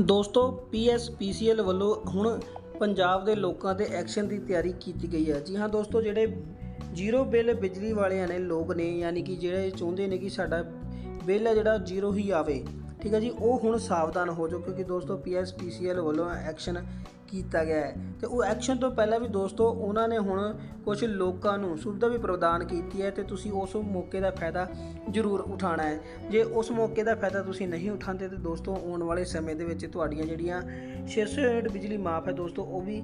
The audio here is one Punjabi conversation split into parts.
ਦੋਸਤੋ ਪੀਐਸਪੀਸੀਐਲ ਵੱਲੋਂ ਹੁਣ ਪੰਜਾਬ ਦੇ ਲੋਕਾਂ ਦੇ ਐਕਸ਼ਨ ਦੀ ਤਿਆਰੀ ਕੀਤੀ ਗਈ ਹੈ। ਜੀ ਹਾਂ ਦੋਸਤੋ, ਜਿਹੜੇ ਜ਼ੀਰੋ ਬਿੱਲ ਬਿਜਲੀ ਵਾਲਿਆਂ ਨੇ, ਲੋਕ ਨੇ, ਯਾਨੀ ਕਿ ਜਿਹੜੇ ਚਾਹੁੰਦੇ ਨੇ ਕਿ ਸਾਡਾ ਬਿੱਲ ਹੈ ਜਿਹੜਾ ਜ਼ੀਰੋ ਹੀ ਆਵੇ ਠੀਕ ਹੈ ਜੀ, ਉਹ ਹੁਣ ਸਾਵਧਾਨ ਹੋ ਜਾਓ ਕਿਉਂਕਿ ਦੋਸਤੋ ਪੀਐਸਪੀਸੀਐਲ ਵੱਲੋਂ ਐਕਸ਼ਨ ਕੀਤਾ ਗਿਆ ਹੈ। ਤੇ ਉਹ ਐਕਸ਼ਨ ਤੋਂ ਪਹਿਲਾਂ ਵੀ ਦੋਸਤੋ ਉਹਨਾਂ ਨੇ ਹੁਣ ਕੁਝ ਲੋਕਾਂ ਨੂੰ ਸੁਵਿਧਾ ਵੀ ਪ੍ਰਦਾਨ ਕੀਤੀ ਹੈ ਤੇ ਤੁਸੀਂ ਉਸ ਮੌਕੇ ਦਾ ਫਾਇਦਾ ਜ਼ਰੂਰ ਉਠਾਉਣਾ ਹੈ। ਜੇ ਉਸ ਮੌਕੇ ਦਾ ਫਾਇਦਾ ਤੁਸੀਂ ਨਹੀਂ ਉਠਾਉਂਦੇ ਤੇ ਦੋਸਤੋ ਆਉਣ ਵਾਲੇ ਸਮੇਂ ਦੇ ਵਿੱਚ ਤੁਹਾਡੀਆਂ ਜਿਹੜੀਆਂ 600 ਯੂਨਿਟ ਬਿਜਲੀ ਮਾਫ ਹੈ ਦੋਸਤੋ, ਉਹ ਵੀ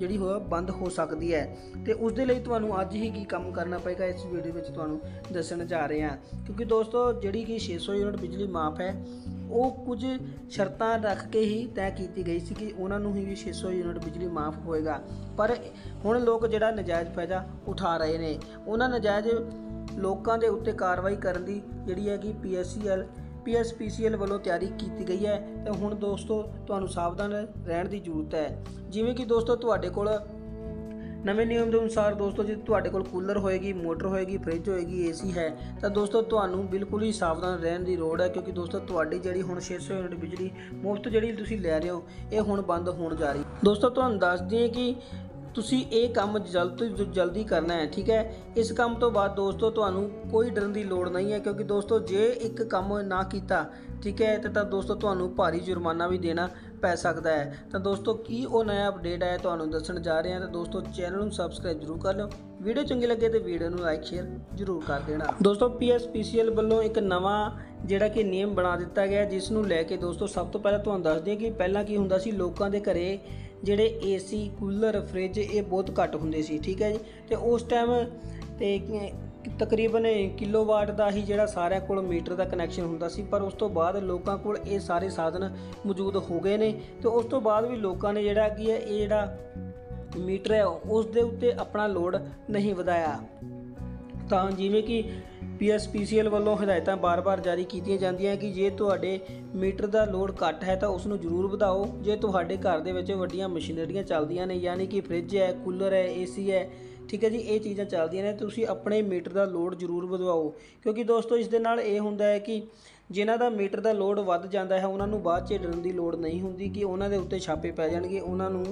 ਜਿਹੜੀ ਹੋਇਆ ਬੰਦ ਹੋ ਸਕਦੀ ਹੈ। ਤੇ ਉਸ ਦੇ ਲਈ ਤੁਹਾਨੂੰ ਅੱਜ ਹੀ ਕੀ ਕੰਮ ਕਰਨਾ ਪਏਗਾ ਇਸ ਵੀਡੀਓ ਵਿੱਚ ਤੁਹਾਨੂੰ ਦੱਸਣ ਜਾ ਰਹੇ ਹਾਂ। ਕਿਉਂਕਿ ਦੋਸਤੋ, ਜਿਹੜੀ ਕਿ 600 ਯੂਨਿਟ ਬਿਜਲੀ ਮਾਫ ਹੈ, ਉਹ ਕੁਝ ਸ਼ਰਤਾਂ ਰੱਖ ਕੇ ਹੀ ਤੈਅ ਕੀਤੀ ਗਈ ਸੀ ਕਿ ਉਹਨਾਂ ਨੂੰ ਹੀ ਵੀ 600 ਯੂਨਿਟ ਬਿਜਲੀ ਮਾਫ ਹੋਏਗਾ। ਪਰ ਹੁਣ ਲੋਕ ਜਿਹੜਾ ਨਜਾਇਜ਼ ਫਾਇਦਾ ਉਠਾ ਰਹੇ ਨੇ, ਉਹਨਾਂ ਨਜਾਇਜ਼ ਲੋਕਾਂ ਦੇ ਉੱਤੇ ਕਾਰਵਾਈ ਕਰਨ ਦੀ ਜਿਹੜੀ ਹੈ ਕਿ ਪੀਐਸਸੀਐਲ ਪੀਐਸਪੀਸੀਐਲ ਵੱਲੋਂ ਤਿਆਰੀ ਕੀਤੀ ਗਈ ਹੈ ਤੇ ਹੁਣ ਦੋਸਤੋ ਤੁਹਾਨੂੰ ਸਾਵਧਾਨ ਰਹਿਣ ਦੀ ਜ਼ਰੂਰਤ ਹੈ। ਜਿਵੇਂ ਕਿ ਦੋਸਤੋ ਤੁਹਾਡੇ ਕੋਲ ਨਵੇਂ ਨਿਯਮ ਦੇ ਅਨੁਸਾਰ ਦੋਸਤੋ ਜੇ ਤੁਹਾਡੇ ਕੋਲ ਕੂਲਰ ਹੋਏਗੀ, ਮੋਟਰ ਹੋਏਗੀ, ਫ੍ਰਿਜ ਹੋਏਗੀ, ਏਸੀ ਹੈ, ਤਾਂ ਦੋਸਤੋ ਤੁਹਾਨੂੰ ਬਿਲਕੁਲ ਹੀ ਸਾਵਧਾਨ ਰਹਿਣ ਦੀ ਲੋੜ ਹੈ ਕਿਉਂਕਿ ਦੋਸਤੋ ਤੁਹਾਡੀ ਜਿਹੜੀ ਹੁਣ 600 ਯੂਨਿਟ ਬਿਜਲੀ ਮੁਫਤ ਜਿਹੜੀ ਤੁਸੀਂ ਲੈ ਰਹੇ ਹੋ, ਇਹ ਹੁਣ ਬੰਦ ਹੋਣ ਜਾ ਰਹੀ ਦੋਸਤੋ ਤੁਹਾਨੂੰ ਦੱਸ ਦਈਏ ਕਿ ਤੁਸੀਂ ਇਹ ਕੰਮ ਜਲਦ ਤੋਂ ਜਲਦੀ ਕਰਨਾ ਹੈ, ਠੀਕ ਹੈ? ਇਸ ਕੰਮ ਤੋਂ ਬਾਅਦ ਦੋਸਤੋ, ਤੁਹਾਨੂੰ ਕੋਈ ਡਰਨ ਦੀ ਲੋੜ ਨਹੀਂ ਹੈ, ਕਿਉਂਕਿ ਦੋਸਤੋ, ਜੇ ਇੱਕ ਕੰਮ ਨਾ ਕੀਤਾ, ਠੀਕ ਹੈ, ਤੇ ਤਾਂ ਦੋਸਤੋ, ਤੁਹਾਨੂੰ ਭਾਰੀ ਜੁਰਮਾਨਾ ਵੀ ਦੇਣਾ ਪੈ ਸਕਦਾ ਹੈ। ਤਾਂ ਦੋਸਤੋ, ਕੀ ਉਹ ਨਵਾਂ ਅਪਡੇਟ ਹੈ ਤੁਹਾਨੂੰ ਦੱਸਣ ਜਾ ਰਹੇ ਹਾਂ, ਤਾਂ ਦੋਸਤੋ, ਚੈਨਲ ਨੂੰ ਸਬਸਕ੍ਰਾਈਬ ਜ਼ਰੂਰ ਕਰ ਲਓ। ਵੀਡੀਓ ਚੰਗੀ ਲੱਗੇ ਤੇ ਵੀਡੀਓ ਨੂੰ ਲਾਈਕ ਸ਼ੇਅਰ ਜ਼ਰੂਰ ਕਰ ਦੇਣਾ। ਦੋਸਤੋ ਪੀਐਸਪੀਸੀਐਲ ਵੱਲੋਂ ਇੱਕ ਨਵਾਂ ਜਿਹੜਾ ਕਿ ਨਿਯਮ ਬਣਾ ਦਿੱਤਾ ਗਿਆ, ਜਿਸ ਨੂੰ ਲੈ ਕੇ ਦੋਸਤੋ, ਸਭ ਤੋਂ ਪਹਿਲਾਂ ਤੁਹਾਨੂੰ ਦੱਸ ਦਈਏ ਕਿ ਪਹਿਲਾਂ ਕੀ ਹੁੰਦਾ ਸੀ, ਲੋਕਾਂ ਦੇ ਘਰੇ ਜਿਹੜੇ ਏਸੀ, ਕੂਲਰ, ਫ੍ਰਿਜ ਇਹ ਬਹੁਤ ਘੱਟ ਹੁੰਦੇ ਸੀ, ਠੀਕ ਹੈ ਜੀ? ਤੇ ਉਸ ਟਾਈਮ ਤੇ ਤਕਰੀਬਨ ਕਿਲੋਵਾਟ ਦਾ ਹੀ ਜਿਹੜਾ ਸਾਰਿਆਂ ਕੋਲ ਮੀਟਰ ਦਾ ਕਨੈਕਸ਼ਨ ਹੁੰਦਾ ਸੀ, ਪਰ ਉਸ ਤੋਂ ਬਾਅਦ ਲੋਕਾਂ ਕੋਲ ਇਹ ਸਾਰੇ ਸਾਧਨ ਮੌਜੂਦ ਹੋ ਗਏ ਨੇ ਤੇ ਉਸ ਤੋਂ ਬਾਅਦ ਵੀ ਲੋਕਾਂ ਨੇ ਜਿਹੜਾ ਕੀ ਹੈ, ਇਹ ਜਿਹੜਾ ਮੀਟਰ ਹੈ, ਉਸ ਦੇ ਉੱਤੇ ਆਪਣਾ ਲੋਡ ਨਹੀਂ ਵਧਾਇਆ। ਤਾਂ ਜਿਵੇਂ ਕਿ ਪੀਐਸਪੀਸੀਐਲ ਵੱਲੋਂ ਹਦਾਇਤਾਂ ਬਾਰ-ਬਾਰ ਜਾਰੀ ਕੀਤੀਆਂ ਜਾਂਦੀਆਂ ਕਿ ਜੇ ਤੁਹਾਡੇ ਮੀਟਰ ਦਾ ਲੋਡ ਘੱਟ ਹੈ ਤਾਂ ਉਸ ਨੂੰ ਜ਼ਰੂਰ ਵਧਾਓ। ਜੇ ਤੁਹਾਡੇ ਘਰ ਦੇ ਵਿੱਚ ਵੱਡੀਆਂ ਮਸ਼ੀਨਰੀਆਂ ਚੱਲਦੀਆਂ ਨੇ, ਯਾਨੀ ਕਿ ਫ੍ਰਿਜ ਹੈ, ਕੂਲਰ ਹੈ, ਏਸੀ ਹੈ, ਠੀਕ ਹੈ ਜੀ, ਇਹ ਚੀਜ਼ਾਂ ਚੱਲਦੀਆਂ ਨੇ, ਤੁਸੀਂ ਆਪਣੇ ਮੀਟਰ ਦਾ ਲੋਡ ਜ਼ਰੂਰ ਵਧਵਾਓ। ਕਿਉਂਕਿ ਦੋਸਤੋ, ਇਸ ਦੇ ਨਾਲ ਇਹ ਹੁੰਦਾ ਹੈ ਕਿ ਜਿਨ੍ਹਾਂ ਦਾ ਮੀਟਰ ਦਾ ਲੋਡ ਵੱਧ ਜਾਂਦਾ ਹੈ, ਉਹਨਾਂ ਨੂੰ ਬਾਅਦ 'ਚ ਡਰਨ ਦੀ ਲੋੜ ਨਹੀਂ ਹੁੰਦੀ ਕਿ ਉਹਨਾਂ ਦੇ ਉੱਤੇ ਛਾਪੇ ਪੈ ਜਾਣਗੇ, ਉਹਨਾਂ ਨੂੰ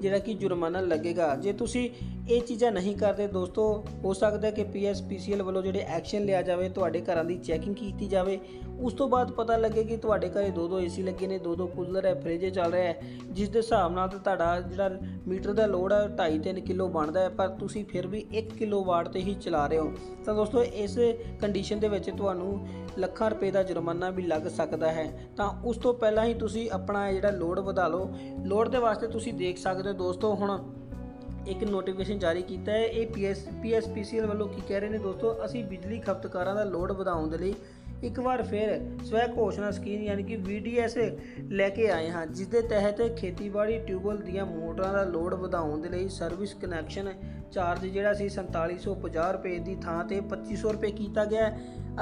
ਜਿਹੜਾ ਕਿ ਜੁਰਮਾਨਾ ਲੱਗੇਗਾ। ਜੇ ਤੁਸੀਂ ਇਹ ਚੀਜ਼ਾਂ ਨਹੀਂ ਕਰਦੇ ਦੋਸਤੋ, ਹੋ ਸਕਦਾ ਕਿ ਪੀਐਸਪੀਸੀਐਲ ਵੱਲੋਂ ਜਿਹੜੇ ਐਕਸ਼ਨ ਲਿਆ ਜਾਵੇ, ਤੁਹਾਡੇ ਘਰਾਂ ਦੀ ਚੈਕਿੰਗ ਕੀਤੀ ਜਾਵੇ। ਉਸ ਤੋਂ ਬਾਅਦ ਪਤਾ ਲੱਗੇ ਕਿ ਤੁਹਾਡੇ ਘਰੇ ਦੋ ਦੋ ਏਸੀ ਲੱਗੇ ਨੇ ਦੋ ਦੋ ਕੂਲਰ ਹੈ, ਫ੍ਰਿਜ ਚੱਲ ਰਿਹਾ ਹੈ, ਜਿਸ ਦੇ ਹਿਸਾਬ ਨਾਲ ਤੁਹਾਡਾ ਜਿਹੜਾ ਮੀਟਰ ਦਾ ਲੋਡ ਹੈ 2.5-3 ਕਿਲੋ ਬਣਦਾ ਹੈ, ਪਰ ਤੁਸੀਂ ਫਿਰ ਵੀ 1 ਕਿਲੋ ਵਾਟ ਤੇ ਹੀ ਚਲਾ ਰਹੇ ਹੋ। ਤਾਂ ਦੋਸਤੋ, ਇਸ ਕੰਡੀਸ਼ਨ ਦੇ ਵਿੱਚ ਤੁਹਾਨੂੰ ਲੱਖਾਂ ਰੁਪਏ ਦਾ ਜੁਰਮਾਨਾ ਵੀ ਲੱਗ ਸਕਦਾ ਹੈ। ਤਾਂ ਉਸ ਤੋਂ ਪਹਿਲਾਂ ਹੀ ਤੁਸੀਂ ਆਪਣਾ ਜਿਹੜਾ ਲੋਡ ਵਧਾ ਲਓ। ਲੋਡ ਦੇ ਵਾਸਤੇ ਤੁਸੀਂ ਦੇਖ ਸਕਦੇ ਹੋ ਦੋਸਤੋ, ਹੁਣ ਇੱਕ ਨੋਟੀਫਿਕੇਸ਼ਨ ਜਾਰੀ ਕੀਤਾ ਹੈ। ਇਹ ਪੀਐਸ ਪੀਐਸਪੀਸੀਐਲ ਵੱਲੋਂ ਕੀ ਕਹਿ ਰਹੇ ਨੇ ਦੋਸਤੋ, ਅਸੀਂ ਬਿਜਲੀ ਖਪਤਕਾਰਾਂ ਦਾ ਲੋਡ ਵਧਾਉਣ ਦੇ ਲਈ ਇੱਕ ਵਾਰ ਫਿਰ ਸਵੈ ਘੋਸ਼ਣਾ ਸਕੀਮ ਯਾਨੀ ਕਿ VDS ਲੈ ਕੇ ਆਏ ਹਾਂ ਜਿਸ ਦੇ ਤਹਿਤ ਖੇਤੀਬਾੜੀ ਟਿਊਬਲ ਦੀਆਂ ਮੋਟਰਾਂ ਦਾ ਲੋਡ ਵਧਾਉਣ ਦੇ ਲਈ ਸਰਵਿਸ ਕਨੈਕਸ਼ਨ ਚਾਰਜ ਜਿਹੜਾ ਸੀ 4750 ਰੁਪਏ ਦੀ ਥਾਂ ਤੇ 2500 ਰੁਪਏ ਕੀਤਾ ਗਿਆ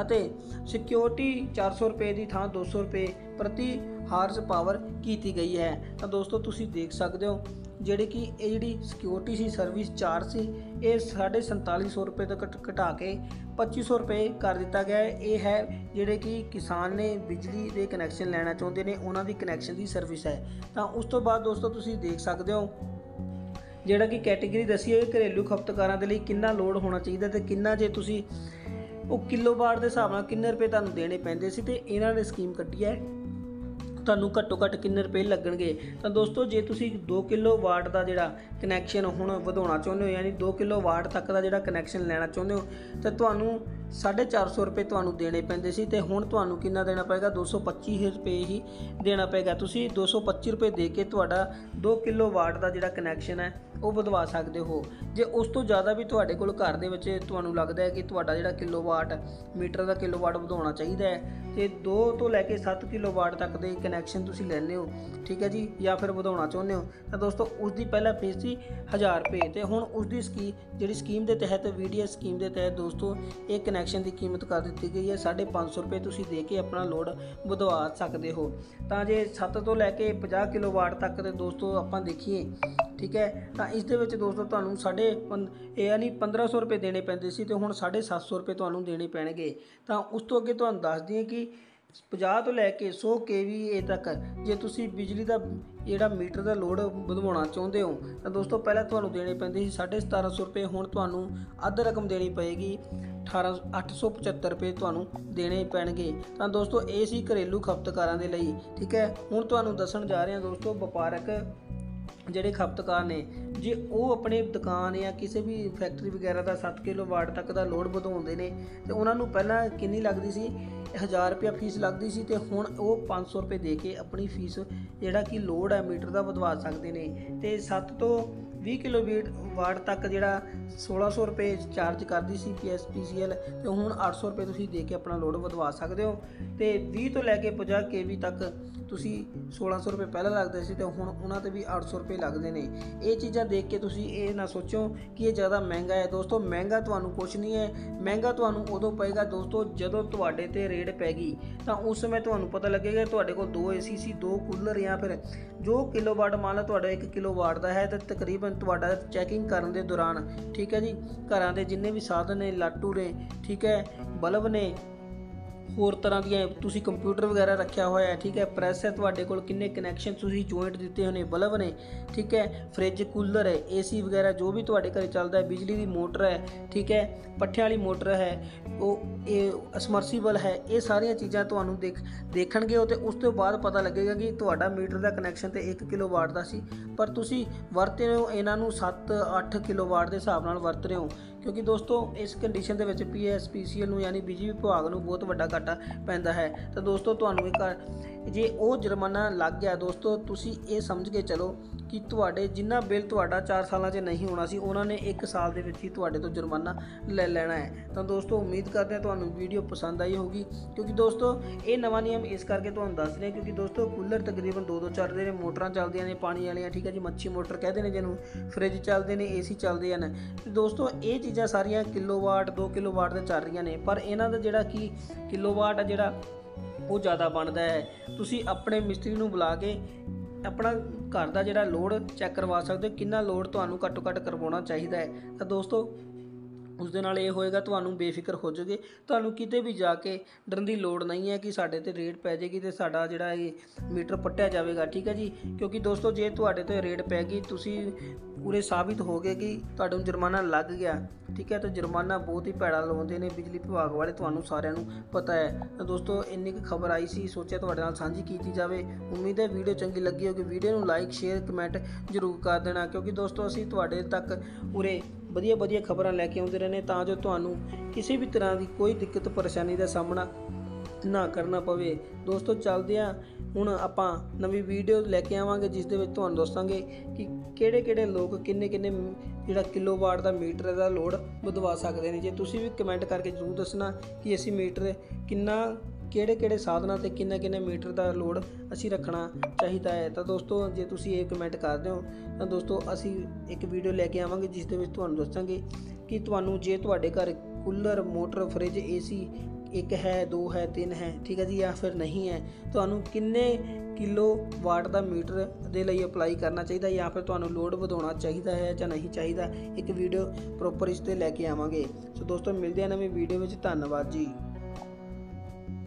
ਅਤੇ ਸਿਕਿਉਰਿਟੀ 400 ਰੁਪਏ ਦੀ ਥਾਂ 200 ਰੁਪਏ ਪ੍ਰਤੀ ਹਾਰਸ ਪਾਵਰ ਕੀਤੀ ਗਈ ਹੈ। ਤਾਂ ਦੋਸਤੋ, ਤੁਸੀਂ ਦੇਖ ਸਕਦੇ ਹੋ ਜਿਹੜੇ ਕਿ ਇਹ ਜਿਹੜੀ ਸਿਕਿਉਰਿਟੀ ਸੀ ਸਰਵਿਸ ਚਾਰਜ ਸੀ, ਇਹ 4750 ਰੁਪਏ ਤੋਂ ਘਟਾ ਕੇ 2500 ਰੁਪਏ ਕਰ ਦਿੱਤਾ ਗਿਆ ਹੈ। ਇਹ ਹੈ ਜਿਹੜੇ ਕਿ ਕਿਸਾਨ ਨੇ ਬਿਜਲੀ ਦੇ ਕਨੈਕਸ਼ਨ ਲੈਣਾ ਚਾਹੁੰਦੇ ਨੇ, ਉਹਨਾਂ ਦੀ ਕਨੈਕਸ਼ਨ ਦੀ ਸਰਵਿਸ ਹੈ। ਤਾਂ ਉਸ ਤੋਂ ਬਾਅਦ ਦੋਸਤੋ, ਤੁਸੀਂ ਦੇਖ ਸਕਦੇ ਹੋ ਜਿਹੜਾ ਕਿ ਕੈਟਾਗਰੀ ਦੱਸੀ ਹੈ ਘਰੇਲੂ ਖਪਤਕਾਰਾਂ ਦੇ ਲਈ ਕਿੰਨਾ ਲੋਡ ਹੋਣਾ ਚਾਹੀਦਾ ਤੇ ਕਿੰਨਾ ਜੇ ਤੁਸੀਂ ਉਹ ਕਿਲੋਵਾਟ ਦੇ ਹਿਸਾਬ ਨਾਲ ਕਿੰਨੇ ਰੁਪਏ ਤੁਹਾਨੂੰ ਦੇਣੇ ਪੈਂਦੇ ਸੀ ਤੇ ਇਹਨਾਂ ਨੇ ਸਕੀਮ ਕੱਢੀ ਹੈ। ਤੁਹਾਨੂੰ ਘੱਟੋ ਘੱਟ ਕਿੰਨੇ ਰੁਪਏ ਲੱਗਣਗੇ। ਤਾਂ ਦੋਸਤੋ, ਜੇ ਤੁਸੀਂ 2 ਕਿਲੋ ਵਾਟ ਦਾ ਜਿਹੜਾ ਕਨੈਕਸ਼ਨ ਹੁਣ ਵਧਾਉਣਾ ਚਾਹੁੰਦੇ ਹੋ, ਯਾਨੀ 2 ਕਿਲੋ ਵਾਟ ਤੱਕ ਦਾ ਜਿਹੜਾ ਕਨੈਕਸ਼ਨ ਲੈਣਾ ਚਾਹੁੰਦੇ ਹੋ, ਤਾਂ ਤੁਹਾਨੂੰ 450 ਰੁਪਏ ਤੁਹਾਨੂੰ ਦੇਣੇ ਪੈਂਦੇ ਸੀ ਤੇ ਹੁਣ ਤੁਹਾਨੂੰ ਕਿੰਨਾ ਦੇਣਾ ਪਏਗਾ? 225 ਰੁਪਏ ਹੀ ਦੇਣਾ ਪਏਗਾ। ਤੁਸੀਂ 225 ਰੁਪਏ ਦੇ ਕੇ ਤੁਹਾਡਾ 2 ਕਿਲੋ ਵਾਟ ਦਾ ਜਿਹੜਾ ਕਨੈਕਸ਼ਨ ਹੈ, ਉਹ ਵਧਵਾ ਸਕਦੇ ਹੋ। ਜੇ ਉਸ ਤੋਂ ਜ਼ਿਆਦਾ ਵੀ ਤੁਹਾਡੇ ਕੋਲ ਘਰ ਦੇ ਵਿੱਚ ਤੁਹਾਨੂੰ ਲੱਗਦਾ ਹੈ ਕਿ ਤੁਹਾਡਾ ਜਿਹੜਾ ਕਿਲੋਵਾਟ ਮੀਟਰ ਦਾ ਕਿਲੋਵਾਟ ਵਧਾਉਣਾ ਚਾਹੀਦਾ ਹੈ, ਤੇ 2 ਤੋਂ ਲੈ ਕੇ 7 ਕਿਲੋਵਾਟ ਤੱਕ ਦੇ ਕਨੈਕਸ਼ਨ ਤੁਸੀਂ ਲੈਣੇ ਹੋ, ਠੀਕ ਹੈ ਜੀ, ਜਾਂ ਫਿਰ ਵਧਾਉਣਾ ਚਾਹੁੰਦੇ ਹੋ, ਤਾਂ ਦੋਸਤੋ ਉਸ ਦੀ ਪਹਿਲਾ ਫੀਸ ਸੀ 1000 ਰੁਪਏ। ਤੇ ਹੁਣ ਉਸ ਦੀ ਸਕੀ ਜਿਹੜੀ ਸਕੀਮ ਦੇ ਤਹਿਤ ਵੀਡੀਐਸ ਸਕੀਮ ਦੇ ਤਹਿਤ ਦੋਸਤੋ, ਇਹ ਕਨੈਕਸ਼ਨ ਕਨੈਕਸ਼ਨ ਦੀ ਕੀਮਤ ਕਰ ਦਿੱਤੀ ਗਈ ਹੈ। 550 ਰੁਪਏ ਤੁਸੀਂ ਦੇ ਕੇ ਆਪਣਾ ਲੋਡ ਵਧਵਾ ਸਕਦੇ ਹੋ। ਤਾਂ ਜੇ 7 ਤੋਂ ਲੈ ਕੇ 50 ਕਿਲੋਵਾਟ ਤੱਕ ਦੇ ਦੋਸਤੋ ਆਪਾਂ ਦੇਖੀਏ, ਠੀਕ ਹੈ, ਤਾਂ ਇਸ ਦੇ ਵਿੱਚ ਦੋਸਤੋ ਤੁਹਾਨੂੰ ਸਾਡੇ ਇਹ ਯਾਨੀ 1500 ਰੁਪਏ ਦੇਣੇ ਪੈਂਦੇ ਸੀ ਤੇ ਹੁਣ 750 ਰੁਪਏ ਤੁਹਾਨੂੰ ਦੇਣੇ ਪੈਣਗੇ। ਤਾਂ ਉਸ ਤੋਂ ਅੱਗੇ ਤੁਹਾਨੂੰ ਦੱਸ ਦਈਏ ਕਿ 50 ਤੋਂ ਲੈ ਕੇ 100 kVA ਤੱਕ ਜੇ ਤੁਸੀਂ ਬਿਜਲੀ ਦਾ ਜਿਹੜਾ ਮੀਟਰ ਦਾ ਲੋਡ ਵਧਵਾਉਣਾ ਚਾਹੁੰਦੇ ਹੋ, ਤਾਂ ਦੋਸਤੋ ਪਹਿਲਾਂ ਤੁਹਾਨੂੰ ਦੇਣੇ ਪੈਂਦੇ ਸੀ 1750 ਰੁਪਏ, ਹੁਣ ਤੁਹਾਨੂੰ ਅੱਧ ਰਕਮ ਦੇਣੀ ਪਏਗੀ। 18 875 ਰੁਪਏ ਤੁਹਾਨੂੰ ਦੇਣੇ ਪੈਣਗੇ। ਤਾਂ ਦੋਸਤੋ, ਇਹ ਸੀ ਘਰੇਲੂ ਖਪਤਕਾਰਾਂ ਦੇ ਲਈ, ਠੀਕ ਹੈ? ਹੁਣ ਤੁਹਾਨੂੰ ਦੱਸਣ ਜਾ ਰਹੇ ਹਾਂ ਦੋਸਤੋ, ਵਪਾਰਕ ਜਿਹੜੇ ਖਪਤਕਾਰ ਨੇ, ਜੇ ਉਹ ਆਪਣੇ ਦੁਕਾਨ ਜਾਂ ਕਿਸੇ ਵੀ ਫੈਕਟਰੀ ਵਗੈਰਾ ਦਾ 7 ਕਿਲੋ ਵਾਟ ਤੱਕ ਦਾ ਲੋਡ ਵਧਾਉਂਦੇ ਨੇ, ਤੇ ਉਹਨਾਂ ਨੂੰ ਪਹਿਲਾਂ ਕਿੰਨੀ ਲੱਗਦੀ ਸੀ? 1000 ਰੁਪਿਆ ਫੀਸ ਲੱਗਦੀ ਸੀ ਤੇ ਹੁਣ ਉਹ 500 ਰੁਪਏ ਦੇ ਕੇ ਆਪਣੀ ਫੀਸ ਜਿਹੜਾ ਕਿ ਲੋਡ ਹੈ ਮੀਟਰ ਦਾ ਵਧਵਾ ਸਕਦੇ ਨੇ। ਤੇ 7 ਤੋਂ 20 ਕਿਲੋ ਵਾਟ ਤੱਕ ਜਿਹੜਾ 1600 ਰੁਪਏ ਚਾਰਜ ਕਰਦੀ ਸੀ ਪੀਐਸਪੀਸੀਐਲ ਤੇ ਹੁਣ 800 ਰੁਪਏ ਤੁਸੀਂ ਦੇ ਕੇ ਆਪਣਾ ਲੋਡ ਵਧਵਾ ਸਕਦੇ ਹੋ ਤੇ 20 ਤੋਂ ਲੈ ਕੇ 50 ਕੇਵੀ ਤੱਕ ਤੁਸੀਂ 1600 ਰੁਪਏ ਪਹਿਲਾਂ ਲੱਗਦੇ ਸੀ ਤੇ ਹੁਣ ਉਹਨਾਂ ਤੇ ਵੀ 800 ਰੁਪਏ ਲੱਗਦੇ ਨੇ। ਇਹ ਚੀਜ਼ਾਂ ਦੇਖ ਕੇ ਤੁਸੀਂ ਇਹ ਨਾ ਸੋਚੋ ਕਿ ਇਹ ਜ਼ਿਆਦਾ ਮਹਿੰਗਾ ਹੈ। ਦੋਸਤੋ, ਮਹਿੰਗਾ ਤੁਹਾਨੂੰ ਕੁਝ ਨਹੀਂ ਹੈ। ਮਹਿੰਗਾ ਤੁਹਾਨੂੰ ਉਦੋਂ ਪਏਗਾ ਦੋਸਤੋ ਜਦੋਂ ਤੁਹਾਡੇ ਤੇ ਰੇਡ ਪੈ ਗਈ। ਤਾਂ ਉਸ ਸਮੇਂ ਤੁਹਾਨੂੰ ਪਤਾ ਲੱਗੇਗਾ ਤੁਹਾਡੇ ਕੋਲ ਦੋ ਏਸੀ ਸੀ, ਦੋ ਕੂਲਰ ਜਾਂ ਫਿਰ ਜੋ ਕਿਲੋਵਾਟ ਮੰਨ ਲਾ ਤੁਹਾਡਾ 1 ਕਿਲੋਵਾਟ ਦਾ ਹੈ ਤਾਂ ਤਕਰੀਬਨ ਤੁਹਾਡਾ ਚੈਕਿੰਗ ਕਰਨ ਦੇ ਦੌਰਾਨ, ਠੀਕ ਹੈ ਜੀ, ਘਰਾਂ ਦੇ ਜਿੰਨੇ ਵੀ ਸਾਧਨ ਨੇ, ਲਾਟੂ ਨੇ, ਠੀਕ ਹੈ, ਬਲਬ ਨੇ ਹੋਰ ਤਰ੍ਹਾਂ ਦੀਆਂ ਤੁਸੀਂ ਕੰਪਿਊਟਰ ਵਗੈਰਾ ਰੱਖਿਆ ਹੋਇਆ ਹੈ, ਠੀਕ ਹੈ? ਪ੍ਰੈਸ ਹੈ ਤੁਹਾਡੇ ਕੋਲ, ਕਿੰਨੇ ਕਨੈਕਸ਼ਨ ਤੁਸੀਂ ਜੁਆਇੰਟ ਦਿੱਤੇ ਹੋਣੇ, ਬਲਬ ਨੇ, ਠੀਕ ਹੈ? ਫ੍ਰਿਜ ਕੂਲਰ ਹੈ ਏਸੀ ਵਗੈਰਾ ਜੋ ਵੀ ਤੁਹਾਡੇ ਘਰੇ ਚੱਲਦਾ ਹੈ, ਬਿਜਲੀ ਦੀ ਮੋਟਰ ਹੈ, ਠੀਕ ਹੈ? ਪੱਠਿਆਂ ਵਾਲੀ ਮੋਟਰ ਹੈ, ਉਹ ਇਹ ਸਮਰਸੀਬਲ ਹੈ, ਇਹ ਸਾਰੀਆਂ ਚੀਜ਼ਾਂ ਤੁਹਾਨੂੰ ਦੇਖ, ਦੇਖਣਗੇ ਉਹ ਤੇ ਉਸ ਤੋਂ ਬਾਅਦ ਪਤਾ ਲੱਗੇਗਾ ਕਿ ਤੁਹਾਡਾ ਮੀਟਰ ਦਾ ਕਨੈਕਸ਼ਨ ਤੇ 1 ਕਿਲੋਵਾਟ ਦਾ ਸੀ। ਪਰ ਤੁਸੀਂ ਵਰਤੇ ਹੋ, ਇਹਨਾਂ ਨੂੰ 7 8 ਕਿਲੋਵਾਟ ਦੇ ਹਿਸਾਬ ਨਾਲ ਵਰਤ ਰਹੇ ਹੋ। ਕਿਉਂਕਿ ਦੋਸਤੋ, ਇਸ ਕੰਡੀਸ਼ਨ ਦੇ ਵਿੱਚ ਪੀਐਸਪੀਸੀਐਲ ਨੂੰ ਯਾਨੀ ਬਿਜਲੀ ਵਿਭਾਗ ਨੂੰ ਬਹੁਤ ਵੱਡਾ ਘਾਟਾ ਪੈਂਦਾ ਹੈ। ਤਾਂ ਦੋਸਤੋ, ਤੁਹਾਨੂੰ ਇੱਕ ਜੇ ਉਹ ਜੁਰਮਾਨਾ ਲੱਗ ਗਿਆ, ਦੋਸਤੋ, ਤੁਸੀਂ ਇਹ ਸਮਝ ਕੇ ਚਲੋ ਕਿ ਤੁਹਾਡੇ ਜਿੰਨਾ ਬਿੱਲ ਤੁਹਾਡਾ 4 ਸਾਲਾਂ 'ਚ ਨਹੀਂ ਹੋਣਾ ਸੀ, ਉਹਨਾਂ ਨੇ 1 ਸਾਲ ਦੇ ਵਿੱਚ ਹੀ ਤੁਹਾਡੇ ਤੋਂ ਜੁਰਮਾਨਾ ਲੈ ਲੈਣਾ ਹੈ। ਤਾਂ ਦੋਸਤੋ, ਉਮੀਦ ਕਰਦੇ ਹਾਂ ਤੁਹਾਨੂੰ ਵੀਡੀਓ ਪਸੰਦ ਆਈ ਹੋਗੀ ਕਿਉਂਕਿ ਦੋਸਤੋ, ਇਹ ਨਵਾਂ ਨਿਯਮ ਇਸ ਕਰਕੇ ਤੁਹਾਨੂੰ ਦੱਸ ਰਹੇ ਕਿਉਂਕਿ ਦੋਸਤੋ, ਕੂਲਰ ਤਕਰੀਬਨ 2-2 ਚੱਲਦੇ ਨੇ ਮੋਟਰਾਂ ਚੱਲਦੀਆਂ ਨੇ, ਪਾਣੀ ਵਾਲੀਆਂ, ਠੀਕ ਹੈ ਜੀ, ਮੱਛੀ ਮੋਟਰ ਕਹਿੰਦੇ ਨੇ ਜਿਹਨੂੰ, ਫ੍ਰਿਜ ਚੱਲਦੇ ਨੇ, ਏਸੀ ਚੱਲਦੇ ਹਨ। ਤੇ ਦੋਸਤੋ, ਇਹ ਚੀਜ਼ਾਂ ਸਾਰੀਆਂ ਕਿਲੋਵਾਟ 2 ਕਿਲੋਵਾਟ 'ਤੇ ਚੱਲ ਰਹੀਆਂ ਨੇ, ਪਰ ਇਹਨਾਂ ਦਾ ਜਿਹੜਾ ਕੀ ਕਿਲੋਵਾਟ ਆ ਜਿਹੜਾ ਉਹ ਜ਼ਿਆਦਾ ਬਣਦਾ ਹੈ। ਤੁਸੀਂ ਆਪਣੇ ਮਿਸਤਰੀ ਨੂੰ ਬੁਲਾ ਕੇ ਆਪਣਾ ਘਰ ਦਾ ਜਿਹੜਾ ਲੋਡ ਚੈੱਕ ਕਰਵਾ ਸਕਦੇ ਹੋ, ਕਿੰਨਾ ਲੋਡ ਤੁਹਾਨੂੰ ਘੱਟੋ ਘੱਟ ਕਰਵਾਉਣਾ ਚਾਹੀਦਾ ਹੈ। ਤਾਂ ਦੋਸਤੋ ਉਸ ਦੇ ਨਾਲ ਇਹ ਹੋਏਗਾ ਤੁਹਾਨੂੰ ਬੇਫਿਕਰ ਹੋ ਜਾਓਗੇ। ਤੁਹਾਨੂੰ ਕਿਤੇ ਵੀ ਜਾ ਕੇ ਡਰਨ ਦੀ ਲੋੜ ਨਹੀਂ ਹੈ ਕਿ ਸਾਡੇ ਤੇ ਰੇਟ ਪੈ ਜਾਏਗੀ ਤੇ ਸਾਡਾ ਜਿਹੜਾ ਇਹ ਮੀਟਰ ਪੱਟਿਆ ਜਾਵੇਗਾ, ਠੀਕ ਹੈ ਜੀ? ਕਿਉਂਕਿ ਦੋਸਤੋ, ਜੇ ਤੁਹਾਡੇ ਤੇ ਰੇਟ ਪੈ ਗਈ, ਤੁਸੀਂ ਪੂਰੇ ਸਾਬਿਤ ਹੋ ਗਏ ਕਿ ਤੁਹਾਨੂੰ ਜੁਰਮਾਨਾ ਲੱਗ ਗਿਆ, ਠੀਕ ਹੈ? ਤਾਂ ਜੁਰਮਾਨਾ ਬਹੁਤ ਹੀ ਭੈੜਾ ਲਵਾਉਂਦੇ ਨੇ ਬਿਜਲੀ ਵਿਭਾਗ ਵਾਲੇ, ਤੁਹਾਨੂੰ ਸਾਰਿਆਂ ਨੂੰ ਪਤਾ ਹੈ। ਤਾਂ ਦੋਸਤੋ, ਇੰਨੀ ਕੁ ਖਬਰ ਆਈ ਸੀ, ਸੋਚਿਆ ਤੁਹਾਡੇ ਨਾਲ ਸਾਂਝੀ ਕੀਤੀ ਜਾਵੇ। ਉਮੀਦ ਹੈ ਵੀਡੀਓ ਚੰਗੀ ਲੱਗੀ ਹੋਵੇ ਵੀਡੀਓ ਨੂੰ ਲਾਈਕ ਸ਼ੇਅਰ ਕਮੈਂਟ ਜ਼ਰੂਰ ਕਰ ਦੇਣਾ, ਕਿਉਂਕਿ ਦੋਸਤੋ, ਅਸੀਂ ਤੁਹਾਡੇ ਤੱਕ ਉਰੇ ਵਧੀਆ ਵਧੀਆ ਖਬਰਾਂ ਲੈ ਕੇ ਆਉਂਦੇ ਰਹਿੰਦੇ ਤਾਂ ਜੋ ਤੁਹਾਨੂੰ ਕਿਸੇ ਵੀ ਤਰ੍ਹਾਂ ਦੀ ਕੋਈ ਦਿੱਕਤ, ਪਰੇਸ਼ਾਨੀ ਦਾ ਸਾਹਮਣਾ ਨਾ ਕਰਨਾ ਪਵੇ। ਦੋਸਤੋ, ਚੱਲਦੇ ਆ ਹੁਣ ਆਪਾਂ ਨਵੀਂ ਵੀਡੀਓ ਲੈ ਕੇ ਆਵਾਂਗੇ, ਜਿਸ ਦੇ ਵਿੱਚ ਤੁਹਾਨੂੰ ਦੱਸਾਂਗੇ ਕਿ ਕਿਹੜੇ ਕਿਹੜੇ ਲੋਕ ਕਿੰਨੇ ਕਿੰਨੇ ਜਿਹੜਾ ਕਿਲੋਵਾਟ ਦਾ ਮੀਟਰ ਦਾ ਲੋਡ ਵਧਵਾ ਸਕਦੇ ਨੇ। ਜੇ ਤੁਸੀਂ ਵੀ ਕਮੈਂਟ ਕਰਕੇ ਜ਼ਰੂਰ ਦੱਸਣਾ ਕਿ ਅਸੀਂ ਮੀਟਰ ਕਿੰਨਾ ਕਿਹੜੇ ਕਿਹੜੇ ਸਾਧਨਾਂ ਤੇ ਕਿੰਨੇ ਕਿੰਨੇ ਮੀਟਰ ਦਾ ਲੋਡ ਅਸੀਂ ਰੱਖਣਾ ਚਾਹੀਦਾ ਹੈ? ਤਾਂ ਦੋਸਤੋ, ਜੇ ਤੁਸੀਂ ਇਹ ਕਮੈਂਟ ਕਰਦੇ ਹੋ, ਤਾਂ ਦੋਸਤੋ, ਅਸੀਂ ਇੱਕ ਵੀਡੀਓ ਲੈ ਕੇ ਆਵਾਂਗੇ, ਜਿਸ ਦੇ ਵਿੱਚ ਤੁਹਾਨੂੰ ਦੱਸਾਂਗੇ ਕਿ ਤੁਹਾਨੂੰ ਜੇ ਤੁਹਾਡੇ ਘਰ ਕੂਲਰ, ਮੋਟਰ, ਫ੍ਰਿਜ, ਏਸੀ ਇੱਕ ਹੈ, ਦੋ ਹੈ, ਤਿੰਨ ਹੈ, ਠੀਕ ਹੈ ਜੀ, ਜਾਂ ਫਿਰ ਨਹੀਂ ਹੈ, ਤੁਹਾਨੂੰ ਕਿੰਨੇ ਕਿਲੋ ਵਾਟ ਦਾ ਮੀਟਰ ਦੇ ਲਈ ਅਪਲਾਈ ਕਰਨਾ ਚਾਹੀਦਾ ਜਾਂ ਫਿਰ ਤੁਹਾਨੂੰ ਲੋਡ ਵਧਾਉਣਾ ਚਾਹੀਦਾ ਹੈ ਜਾਂ ਨਹੀਂ ਚਾਹੀਦਾ, ਇੱਕ ਵੀਡੀਓ ਪ੍ਰੋਪਰ ਇਸ ਤੇ ਲੈ ਕੇ ਆਵਾਂਗੇ। ਸੋ ਦੋਸਤੋ, ਮਿਲਦੇ ਹਾਂ ਨਵੀਂ ਵੀਡੀਓ ਵਿੱਚ। ਧੰਨਵਾਦ ਜੀ।